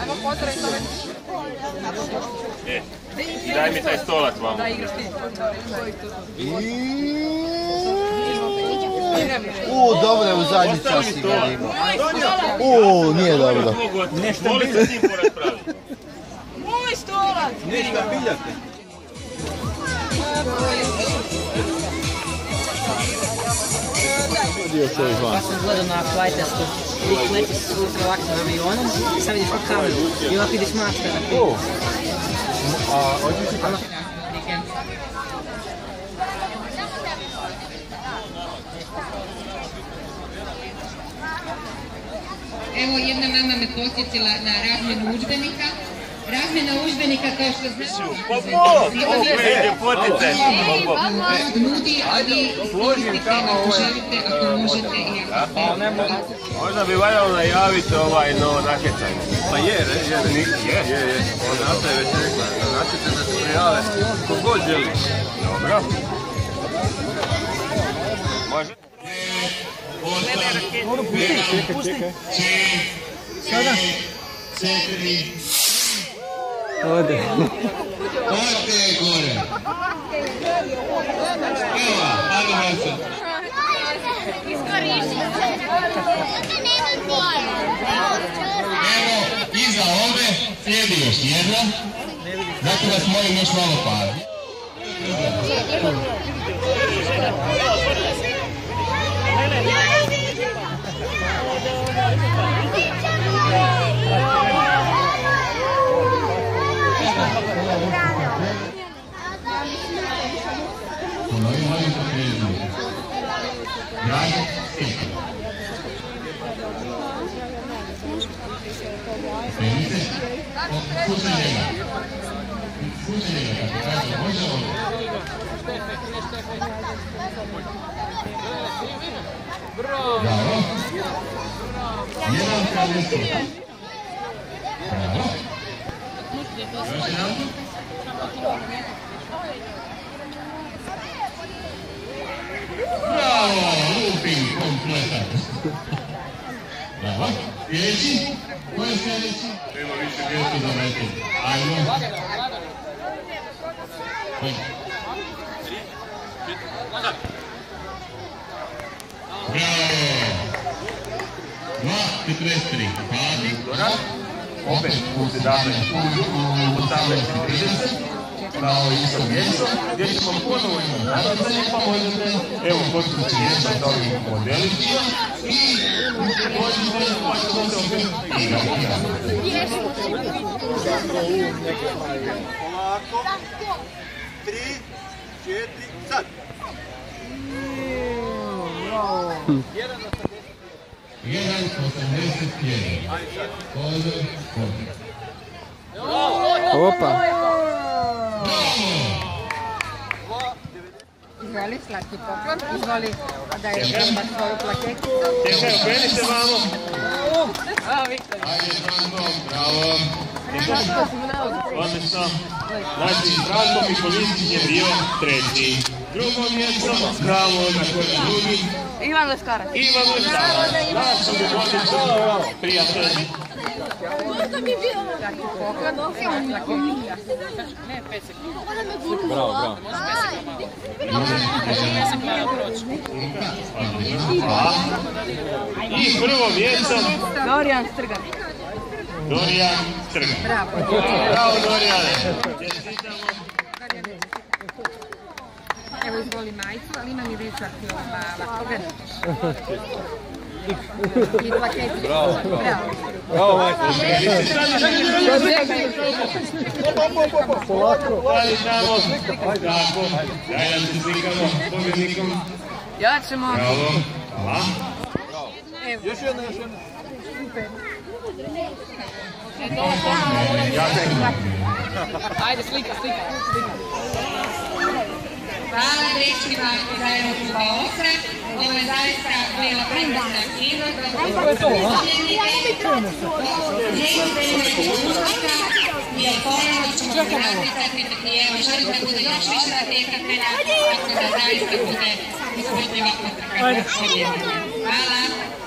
Ajmo pozdraviti ove E, daj mi taj stolac vamo. da igraš ti. U, dobro je u zadnji čas igra ima. U, nije dobro. Nešto Voli se s njim poraspraviti. Moj stolac! Pa sam gledao na flightestu, lik leti sutra ovakvim avionom, sad vidiš u kameru i ovako vidiš mačka na krivu. Evo jedna mama me posjetila na razmjenu udžbenika. Razmjena udžbenika kao što znamo. Pa! Ide poticaj. Nudi, a vi koristite ako želite, ako možete i ako Možda bi valjalo najaviti ovaj novo natjecanje. Pa je, ne, je, ne. Je, Je, je. Nata je već rekla, da natjecaj da se prijave ko god želi. Dobro. Može? Ode. Ode gore. Evo, ajde Marca. Evo, iza ove slijedi još jedna. Zato vas molim još malo pažnje. Ponovim molim za Colônia Pedro. Grade seca. Felices. Fusilera. Fusilera, capitán de Bravo. Y el alcalde seca. Bravo. ¿Lo has Bravo. Sljedeći? Ko je sljedeći? Nema više mjesta za metu. Ajmo. Bravo. 2.43. Padi. Opet u 17, 18.30 na ovo isto mjesto gdje ćemo ponovo imati natjecanje pa možete evo postići mjesto sa ovim modelima i možete pa ćemo se opet igrati. Tri, četiri, sad. Jedan 81. Pozor, pozor. Opa. Izvoli, slatki poklon. Izvoli da je treba svoju plaketu. Tešaj, okreni se vamo. A, Viktor. Ajde, Franko, bravo. Odlično. Znači, Branko Mikolisić je bio treći. Drugo mjesto, znamo na koji drugi. Ivan Leskarac. Ivan Lestavac. Naš prijatelj. Ne, 5 sekundi. Bravo, bravo. I prvo mjesto, Dorijan Strgan. Dorijan Strga. Bravo. Bravo, Dorijane. Izvoli majicu, ali imam i ričak mala. Pogledaj. I plaketicu. Bravo. Bravo. Bravo, majko. Da se slikamo s pobjednikom. Ja ćemo... Bravo. Hvala. Još jedna, još jedna. Ajde, slika, slika. Hvala dečkima iz Aerokluba Osra. Ovo je zaista bila prekrasna aktivnost. I ponovno ćemo se natjecati i evo želim da bude još više natjecatelja, tako da zaista bude sportova potrka. Hvala.